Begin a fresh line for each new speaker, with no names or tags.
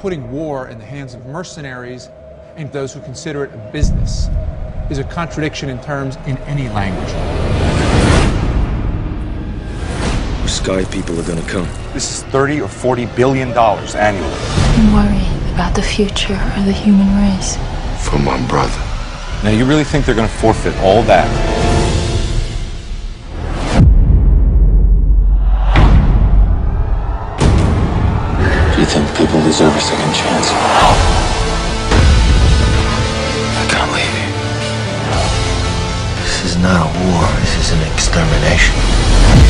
putting war in the hands of mercenaries and those who consider it a business is a contradiction in terms in any language.
Sky people are gonna come.
This is 30 or 40 billion dollars annually.
I'm worried about the future of the human race.
For my brother.
Now, you really think they're going to forfeit all that?
You think people deserve a second chance? I can't leave you. This is not a war, this is an extermination.